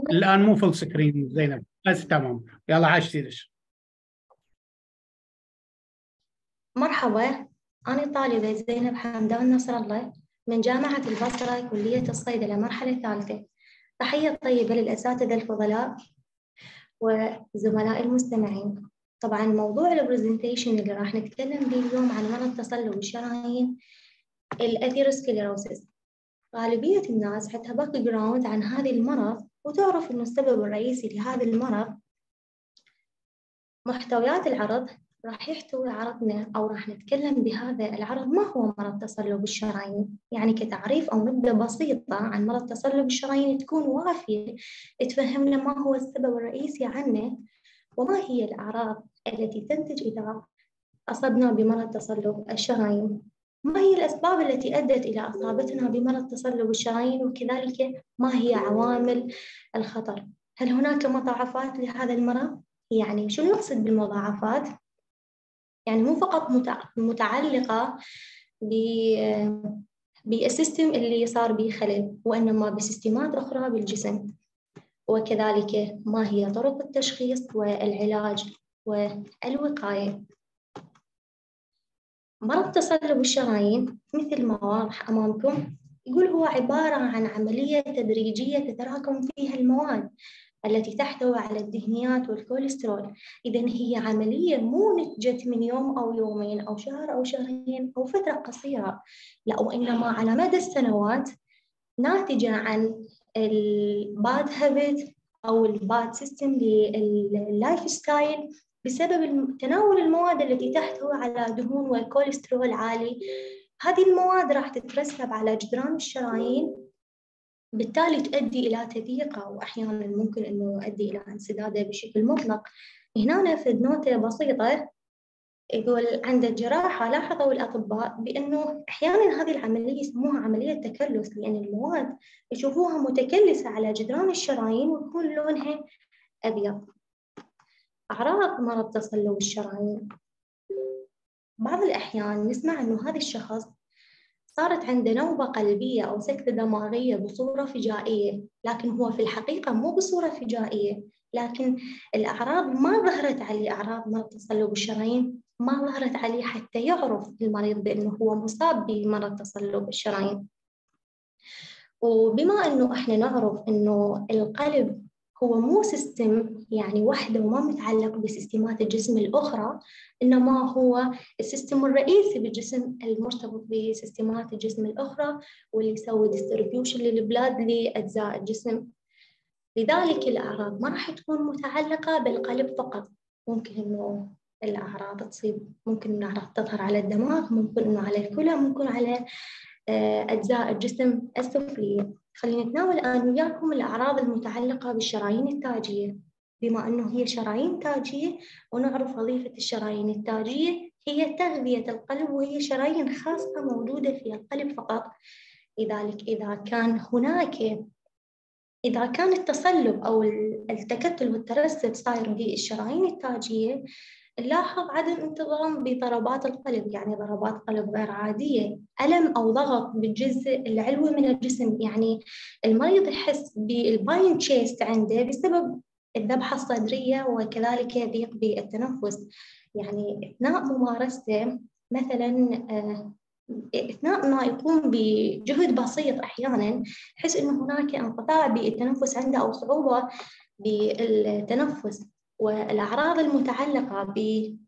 الآن مو full screen زينب. بس تمام. يلا عاشت ايدش مرحبا. أنا طالبة زينب حمدان نصر الله من جامعة البصرة كلية الصيدلة مرحلة ثالثة. تحية طيبة للأساتذة الفضلاء وزملاء المستمعين. طبعا موضوع ال presentation اللي راح نتكلم به اليوم عن مرض تصلب الشرايين ال atherosclerosis. غالبية الناس عندها background عن هذا المرض وتعرف إنه السبب الرئيسي لهذا المرض محتويات العرض راح يحتوي عرضنا أو راح نتكلم بهذا العرض ما هو مرض تصلب الشرايين؟ يعني كتعريف أو نبذة بسيطة عن مرض تصلب الشرايين تكون وافية تفهمنا ما هو السبب الرئيسي عنه وما هي الأعراض التي تنتج إذا أصبنا بمرض تصلب الشرايين. ما هي الأسباب التي أدت إلى إصابتنا بمرض تصلب الشرايين وكذلك ما هي عوامل الخطر هل هناك مضاعفات لهذا المرض؟ يعني شو نقصد بالمضاعفات؟ يعني مو فقط متعلقة بالسيستم اللي صار به خلل وإنما بسيستمات أخرى بالجسم وكذلك ما هي طرق التشخيص والعلاج والوقاية مرض تصلب الشرايين مثل ما واضح أمامكم يقول هو عبارة عن عملية تدريجية تتراكم فيها المواد التي تحتوي على الدهنيات والكوليسترول. إذا هي عملية مو نتجت من يوم أو يومين أو شهر أو شهرين أو فترة قصيرة لا وإنما على مدى السنوات ناتجة عن الباد هابت أو ال bad system لل lifestyle بسبب تناول المواد التي تحتوي على دهون وكوليسترول عالي. هذه المواد راح تترسب على جدران الشرايين بالتالي تؤدي إلى تضييقه وأحيانا ممكن أنه يؤدي إلى انسداده بشكل مطلق. هنا نفد نوتة بسيطة يقول عند الجراحة لاحظوا الأطباء بأنه أحيانا هذه العملية يسموها عملية تكلس لأن المواد يشوفوها متكلسة على جدران الشرايين ويكون لونها أبيض. أعراض مرض تصلب الشرايين. بعض الأحيان نسمع أنه هذا الشخص صارت عنده نوبة قلبية أو سكتة دماغية بصورة فجائية لكن هو في الحقيقة مو بصورة فجائية لكن الأعراض ما ظهرت عليه أعراض مرض تصلب الشرايين ما ظهرت عليه حتى يعرف المريض بأنه هو مصاب بمرض تصلب الشرايين وبما أنه إحنا نعرف أنه القلب هو مو system يعني وحده وما متعلق ب systemات الجسم الأخرى إنما هو ال system الرئيسي بالجسم المرتبط ب systemات الجسم الأخرى واللي يسوي distribution لل blood لأجزاء الجسم. لذلك الأعراض ما راح تكون متعلقة بالقلب فقط. ممكن إنه الأعراض تصيب ممكن الأعراض تظهر على الدماغ ممكن إنه على الكلى ممكن على آه، أجزاء الجسم السفلية. خلينا نتناول الآن وياكم الأعراض المتعلقة بالشرايين التاجية. بما أنه هي شرايين تاجية ونعرف وظيفة الشرايين التاجية هي تغذية القلب وهي شرايين خاصة موجودة في القلب فقط. لذلك إذا كان هناك إذا كان التصلب أو التكتل والترسب صاير بالشرايين التاجية نلاحظ عدم انتظام بضربات القلب يعني ضربات قلب غير عادية ألم أو ضغط بالجزء العلوي من الجسم يعني المريض يحس بالباين تشيست عنده بسبب الذبحة الصدرية وكذلك ضيق بالتنفس. يعني أثناء ممارسته مثلا آه، إثناء ما يقوم بجهد بسيط أحيانا يحس إنه هناك انقطاع بالتنفس عنده أو صعوبة بالتنفس. والأعراض المتعلقة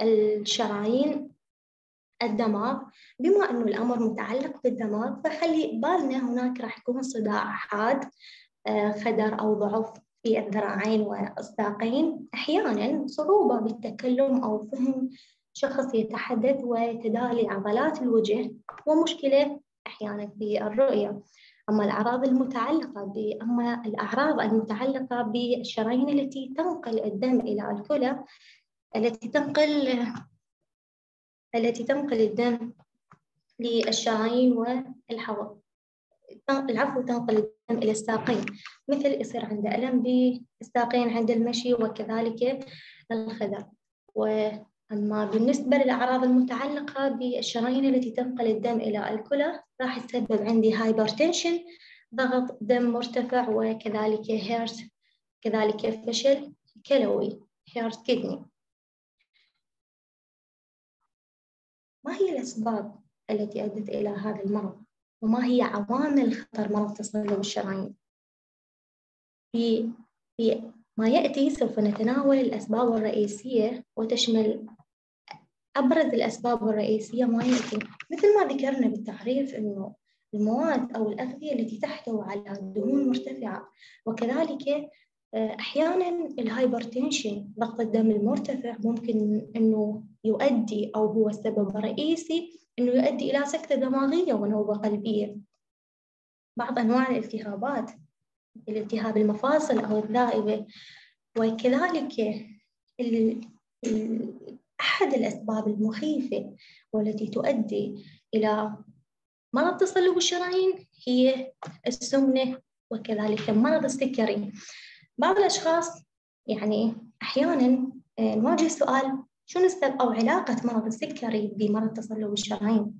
بالشرايين الدماغ بما أنه الأمر متعلق بالدماغ فخلي بالنا هناك راح يكون صداع حاد آه، خدر أو ضعف في الذراعين والساقين أحيانا صعوبة بالتكلم أو فهم شخص يتحدث وتدالي عضلات الوجه ومشكلة أحيانا في الرؤية. أما الأعراض المتعلقة ب... أما الأعراض المتعلقة بالشرايين التي تنقل الدم إلى الكلى التي تنقل التي تنقل الدم للشرايين والحوض العفو تنقل الدم إلى الساقين مثل يصير عنده ألم بالساقين عند المشي وكذلك الخدر. أما بالنسبة للأعراض المتعلقة بالشرايين التي تنقل الدم إلى الكلى راح تسبب عندي هايبرتنشن ضغط دم مرتفع وكذلك هيرت كذلك فشل كلوي هيرت كدني ما هي الأسباب التي أدت إلى هذا المرض؟ وما هي عوامل خطر مرض تصلب الشرايين في في ما يأتي سوف نتناول الأسباب الرئيسية وتشمل أبرز الأسباب الرئيسية ما يأتي مثل ما ذكرنا بالتعريف أنه المواد أو الأغذية التي تحتوي على دهون مرتفعة وكذلك آه، أحيانا الهايبرتنشن ضغط الدم المرتفع ممكن أنه يؤدي أو هو السبب الرئيسي أنه يؤدي إلى سكتة دماغية ونوبة قلبية بعض أنواع الالتهابات الالتهاب المفاصل أو الذائبة وكذلك. أحد الأسباب المخيفة والتي تؤدي إلى مرض تصلب الشرايين هي السمنة وكذلك مرض السكري. بعض الأشخاص يعني أحيانا آه، نواجه سؤال شنو السبب أو علاقة مرض السكري بمرض تصلب الشرايين؟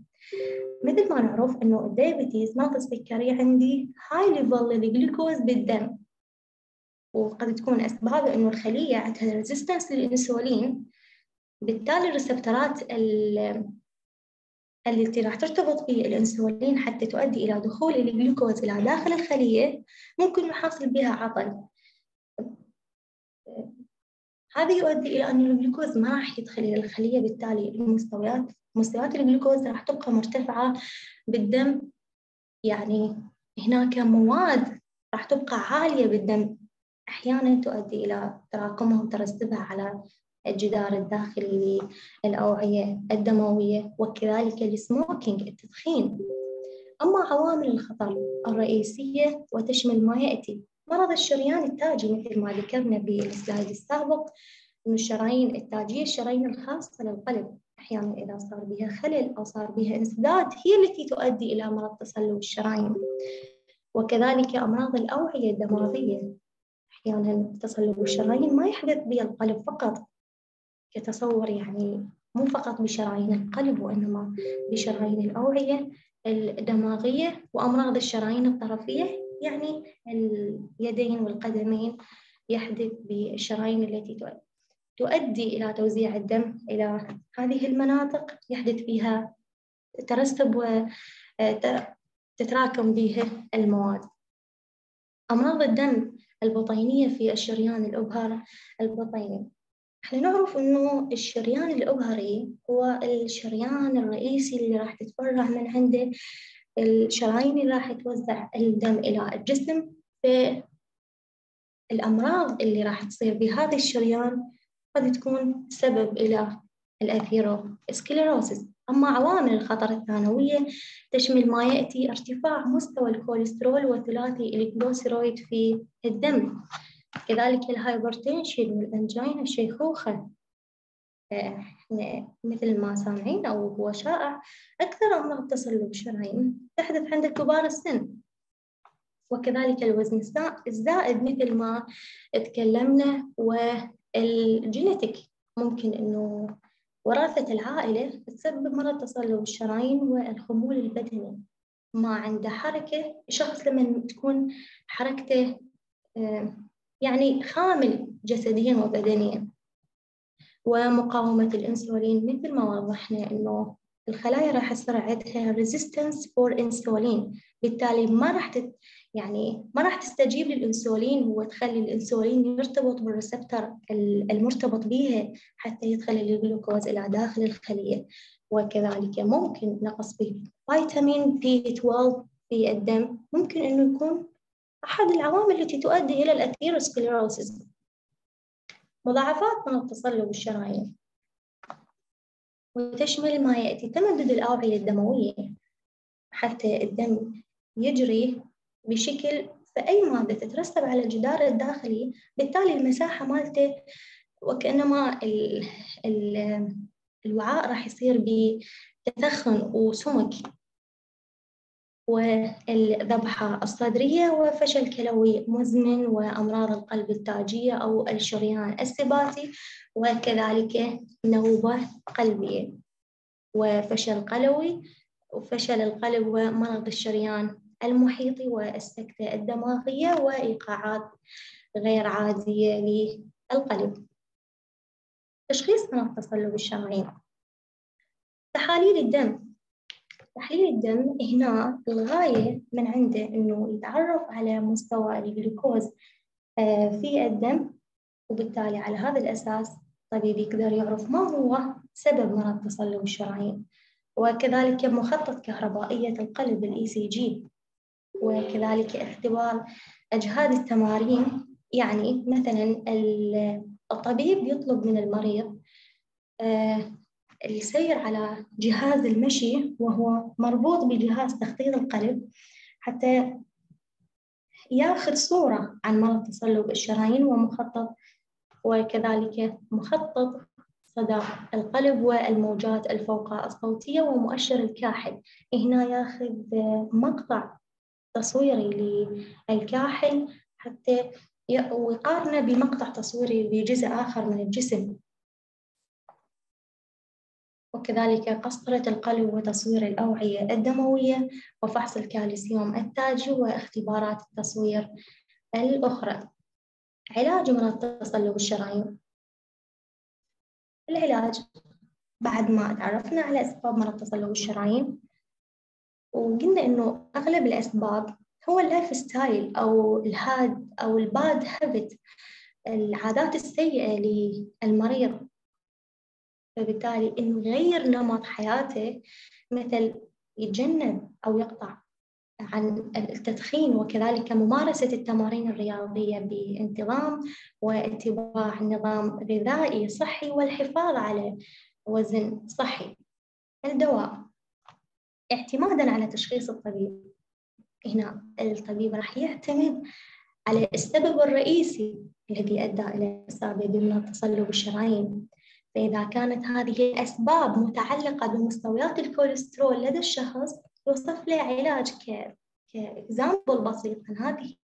مثل ما نعرف إنه ال diabetes مرض السكري عندي high level للجلوكوز بالدم. وقد تكون أسبابه إنه الخلية عندها resistance للإنسولين بالتالي الريسبترات التي راح ترتبط بالانسولين حتى تؤدي إلى دخول الجلوكوز إلى داخل الخلية ممكن يحصل بها عطل. هذا يؤدي إلى أن الجلوكوز ما راح يدخل إلى الخلية بالتالي المستويات مستويات الجلوكوز راح تبقى مرتفعة بالدم. يعني هناك مواد راح تبقى عالية بالدم. أحيانا تؤدي إلى تراكمها وترسبها على الجدار الداخلي للأوعية الدموية وكذلك السموكينج التدخين. أما عوامل الخطر الرئيسية وتشمل ما يأتي. مرض الشريان التاجي مثل ما ذكرنا بالسلايد السابق من الشرايين التاجية الشرايين الخاصة للقلب. أحيانا إذا صار بها خلل أو صار بها انسداد هي التي تؤدي إلى مرض تصلب الشرايين. وكذلك أمراض الأوعية الدماغية أحيانا تصلب الشرايين ما يحدث بالقلب فقط كتصور يعني مو فقط بشرايين القلب وإنما بشرايين الأوعية الدماغية وأمراض الشرايين الطرفية يعني اليدين والقدمين يحدث بالشرايين التي تؤدي إلى توزيع الدم إلى هذه المناطق يحدث فيها ترسب وتتراكم به المواد. أمراض الدم البطينية في الشريان الأبهر البطيني إحنا نعرف إنه الشريان الأبهري هو الشريان الرئيسي اللي راح تتفرع من عنده الشرايين اللي راح توزع الدم إلى الجسم. في الأمراض اللي راح تصير بهذا الشريان قد تكون سبب إلى ال atherosclerosis. أما عوامل الخطر الثانوية تشمل ما يأتي ارتفاع مستوى الكوليسترول وثلاثي الجلسرايد في الدم. كذلك ال hypertension وال angina الشيخوخة. آه، مثل ما سامعين أو هو شائع أكثر أمراض تصلب الشرايين تحدث عند كبار السن. وكذلك الوزن الزائد مثل ما تكلمنا والجينيتيك. ممكن إنه وراثة العائلة تسبب مرض تصلب الشرايين والخمول البدني. ما عنده حركة الشخص لما تكون حركته آه، يعني خامل جسديا وبدنيا. ومقاومة الأنسولين مثل ما وضحنا إنه الخلايا راح يصير عندها resistance for insulin. بالتالي ما راح تت يعني ما راح تستجيب للإنسولين وتخلي الإنسولين يرتبط بال receptor المرتبط بها حتى يدخل الجلوكوز إلى داخل الخلية. وكذلك ممكن نقص فيتامين B 12 في الدم. ممكن إنه يكون أحد العوامل التي تؤدي إلى ال atherosclerosis مضاعفات من التصلب الشرايين وتشمل ما يأتي تمدد الأوعية الدموية حتى الدم يجري بشكل فأي مادة تترسب على الجدار الداخلي بالتالي المساحة مالته وكأنما ال ال الوعاء راح يصير بتثخن وسمك. والذبحة الصدرية وفشل كلوي مزمن وأمراض القلب التاجية أو الشريان السباتي وكذلك نوبة قلبية. وفشل قلوي وفشل القلب ومرض الشريان المحيطي والسكتة الدماغية وإيقاعات غير عادية للقلب. تشخيص مرض تصلب الشرايين تحاليل الدم. تحليل الدم هنا الغاية من عنده إنه يتعرف على مستوى الجلوكوز آه، في الدم وبالتالي على هذا الأساس الطبيب يقدر يعرف ما هو سبب مرض تصلب الشرايين وكذلك مخطط كهربائية القلب ال ECG وكذلك اختبار إجهاد التمارين. يعني مثلا الطبيب يطلب من المريض آه، السير على جهاز المشي وهو مربوط بجهاز تخطيط القلب حتى ياخذ صورة عن مرض تصلب الشرايين ومخطط وكذلك مخطط صدى القلب والموجات الفوق الصوتية ومؤشر الكاحل. هنا ياخذ مقطع تصويري للكاحل حتى ويقارنه بمقطع تصويري لجزء آخر من الجسم. وكذلك قسطرة القلب وتصوير الأوعية الدموية وفحص الكالسيوم التاجي واختبارات التصوير الأخرى. علاج مرض تصلب الشرايين. العلاج بعد ما تعرفنا على أسباب مرض تصلب الشرايين وقلنا إنه أغلب الأسباب هو ال lifestyle أو ال had أو ال bad habit العادات السيئة للمريض. فبالتالي إنه يغير نمط حياته مثل يتجنب أو يقطع عن التدخين وكذلك ممارسة التمارين الرياضية بانتظام واتباع نظام غذائي صحي والحفاظ على وزن صحي. الدواء. اعتمادا على تشخيص الطبيب. هنا الطبيب راح يعتمد على السبب الرئيسي الذي أدى إلى الإصابة بمرض تصلب الشرايين. فإذا كانت هذه الأسباب متعلقة بمستويات الكوليسترول لدى الشخص يوصف له علاج ك ك example بسيط عن هذه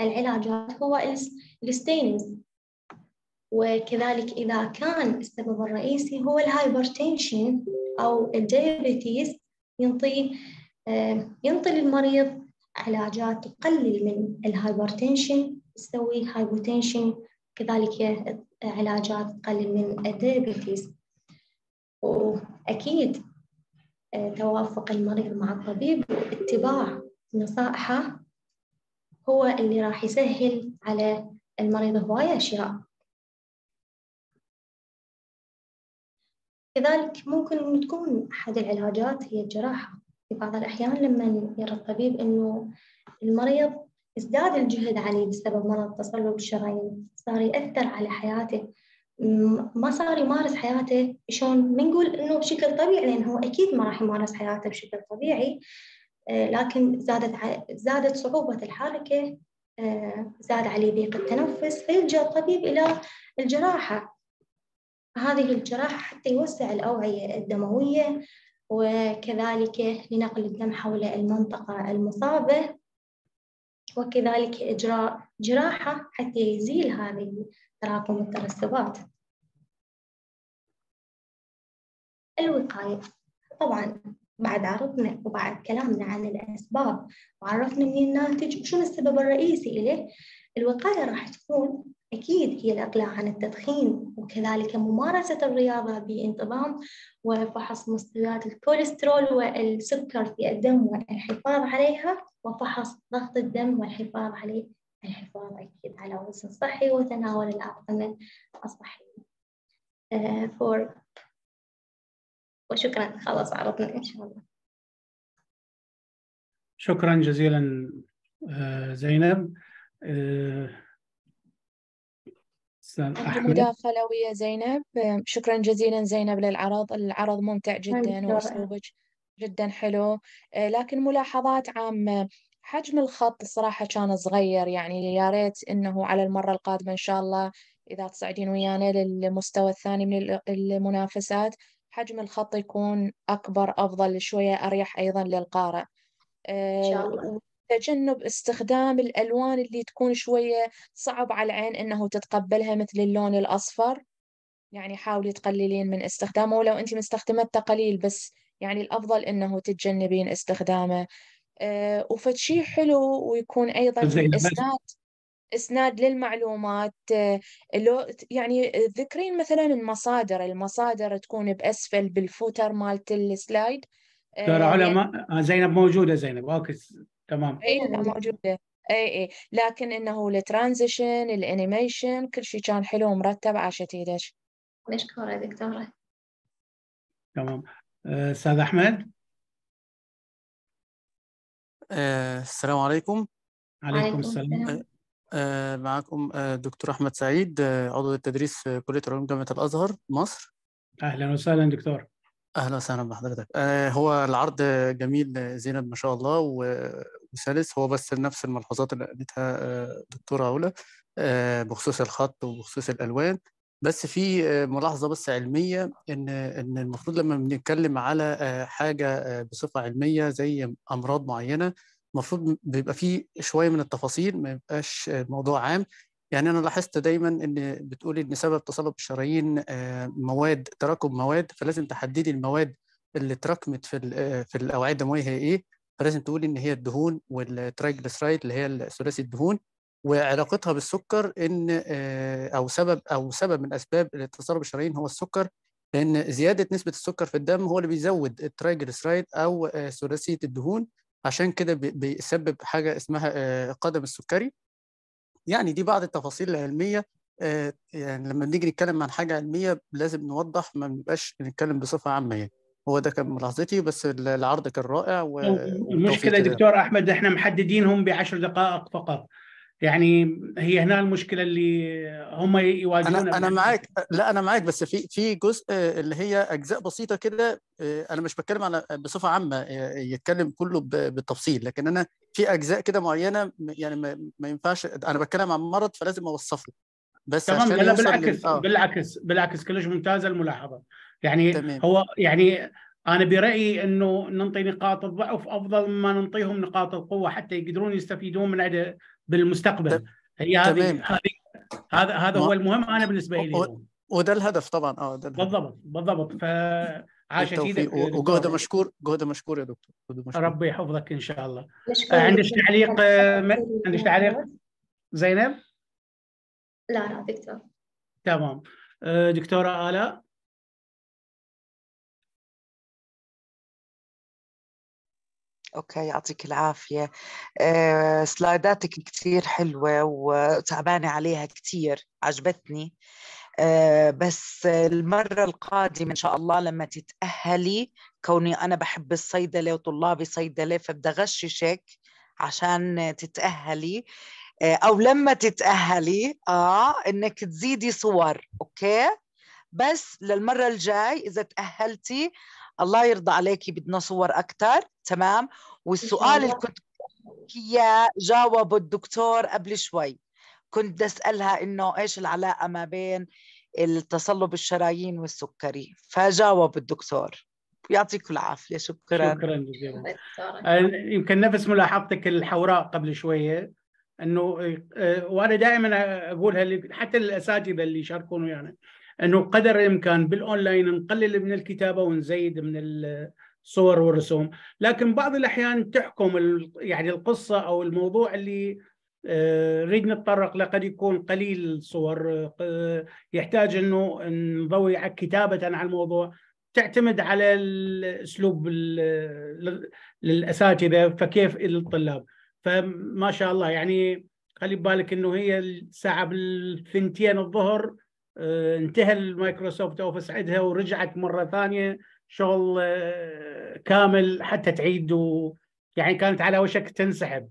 العلاجات هو ال statins وكذلك إذا كان السبب الرئيسي هو ال hypertension أو ال diabetes ينطي ينطي للمريض علاجات تقلل من ال hypertension تسوي hypotension كذلك علاجات تقلل من الديابيتيز وأكيد آه، توافق المريض مع الطبيب واتباع نصائحه هو اللي راح يسهل على المريض هواية أشياء كذلك ممكن تكون أحد العلاجات هي الجراحة. في بعض الأحيان لما يرى الطبيب إنه المريض ازداد الجهد عليه بسبب مرض تصلب الشرايين. صار يأثر على حياته. ما صار يمارس حياته. شلون؟ بنقول إنه بشكل طبيعي لأنه هو أكيد ما راح يمارس حياته بشكل طبيعي. آه، لكن زادت زادت صعوبة الحركة. آه، زاد عليه ضيق التنفس. فيلجأ الطبيب إلى الجراحة. هذه الجراحة حتى يوسع الأوعية الدموية وكذلك لنقل الدم حول المنطقة المصابة. وكذلك إجراء جراحة حتى يزيل هذه تراكم الترسبات الوقاية. طبعا بعد عرضنا وبعد كلامنا عن الأسباب وعرفنا من الناتج وشنو السبب الرئيسي له الوقاية راح تكون أكيد هي الإقلاع عن التدخين وكذلك ممارسة الرياضة بانتظام وفحص مستويات الكوليسترول والسكر في الدم والحفاظ عليها وفحص ضغط الدم والحفاظ عليه الحفاظ أكيد على وزن صحي وتناول الأطعمة الصحية. Uh, for وشكرا خلاص عرضنا إن شاء الله شكرا جزيلا آه، مداخلة ويا زينب. شكرا جزيلا زينب للعرض. العرض ممتع جدا وأسلوبك جدا حلو. آه، لكن ملاحظات عامة. حجم الخط الصراحة كان صغير. يعني يا ريت إنه على المرة القادمة إن شاء الله إذا تصعدين ويانا للمستوى الثاني من المنافسات حجم الخط يكون أكبر أفضل شوية أريح أيضا للقارئ. إن شاء الله. تجنب استخدام الألوان اللي تكون شوية صعب على العين إنه تتقبلها مثل اللون الأصفر. يعني حاولي تقللين من استخدامه ولو أنت مستخدمته قليل بس يعني الأفضل إنه تتجنبين استخدامه. أه وفد شيء حلو ويكون أيضا إسناد إسناد للمعلومات. لو يعني ذكرين مثلا المصادر المصادر تكون بأسفل بال footer مالت ال slide. دكتورة علماء زينب موجودة زينب. okay تمام. أي لا موجودة. أي إي. لكن إنه ال transition ال animation كل شيء كان حلو ومرتب عاشت إيدك مشكورة دكتورة؟ تمام. أستاذ أحمد؟ آه، السلام عليكم. عليكم السلام. آه، معكم آه، دكتور أحمد سعيد آه، عضو التدريس في كلية علوم جامعة الأزهر مصر. أهلا وسهلا دكتور. أهلا وسهلا بحضرتك. آه، هو العرض جميل آه، زينب ما شاء الله وسلس هو بس نفس الملحوظات اللي قالتها آه، دكتورة علا آه، بخصوص الخط وبخصوص الألوان. بس في آه، ملاحظة بس علمية إن إن المفروض لما بنتكلم على حاجة آه، بصفة علمية زي أمراض معينة المفروض بيبقى فيه شوية من التفاصيل ما يبقاش آه، موضوع عام. يعني أنا لاحظت دايما إن بتقولي إن سبب تصلب الشرايين مواد تراكم مواد فلازم تحددي المواد اللي اتراكمت في في الأوعية الدموية هي إيه. فلازم تقولي إن هي الدهون والترايجليسرايد اللي هي ثلاثي الدهون وعلاقتها بالسكر إن آه، أو سبب أو سبب من أسباب تصلب الشرايين هو السكر لأن زيادة نسبة السكر في الدم هو اللي بيزود ال triglyceride أو آه، ثلاثية الدهون. عشان كده بي- بيسبب حاجة اسمها آه، قدم السكري. يعني دي بعض التفاصيل العلمية آه، يعني لما بنيجي نتكلم عن حاجة علمية لازم نوضح ما بنبقاش بنتكلم بصفة عامة يعني. هو ده كان ملاحظتي بس ال- العرض كان رائع و- لله. دكتور أحمد إحنا محددينهم بعشر دقائق فقط يعني هي هنا المشكلة اللي هم يواجهونها أنا أنا معاك لا أنا معاك بس في في جزء اللي هي أجزاء بسيطة كده آه، أنا مش بتكلم على بصفة عامة آه، يتكلم كله بالتفصيل لكن أنا في أجزاء كده معينة يعني ما, ما ينفعش أنا بتكلم عن مرض فلازم أوصف له بس تمام لا بالعكس لل... آه. بالعكس بالعكس كلش ممتازة الملاحظة يعني تمام. هو يعني أنا برأيي أنه ننطي نقاط الضعف أفضل مما ننطيهم نقاط القوة حتى يقدرون يستفيدون من بالمستقبل. هي هذه هذا هذا هو المهم أنا بالنسبة لي. وده الهدف طبعا. آه ده الهدف. بالضبط بالضبط. إيدك و- وجهد دكتور. مشكور جهد مشكور يا دكتور. مشكور. ربي يحفظك إن شاء الله. عندك. تعليق عندك تعليق؟ زينب؟ لا لا دكتور. تمام. آه، دكتورة أوكي يعطيك العافية. آه، سلايداتك كتير حلوة وتعبانة عليها كتير عجبتني. آه، بس المرة القادمة إن شاء الله لما تتأهلي كوني أنا بحب الصيدلة وطلابي صيدلة فبدي أغششك عشان تتأهلي. آه، أو لما تتأهلي آه إنك تزيدي صور okay؟ بس للمرة الجاي إذا تأهلتي الله يرضى عليكي بدنا صور أكثر تمام؟ والسؤال اللي. كنت إياه جاوبه الدكتور قبل شوي. كنت بدي أسألها إنه إيش العلاقة ما بين التصلب الشرايين والسكري؟ فجاوب الدكتور. يعطيكم العافية شكرا. شكرا جزيلا. آه، يمكن نفس ملاحظتك الحوراء قبل شوية إنه آه، وأنا دائما أقولها حتى للاساتذه اللي يشاركون ويانا أنه قدر الإمكان بالأونلاين نقلل من الكتابة ونزيد من الصور والرسوم. لكن بعض الأحيان تحكم يعني القصة أو الموضوع اللي آه، نريد نتطرق له قد يكون قليل الصور آه، يحتاج أنه نضوي كتابة على الموضوع. تعتمد على الأسلوب ال- للأساتذة فكيف للطلاب فما شاء الله يعني خلي ببالك إنه هي الساعة بالثنتين الظهر انتهى ال Microsoft Office عندها ورجعت مرة ثانية شغل آه، كامل حتى تعيد و يعني كانت على وشك تنسحب.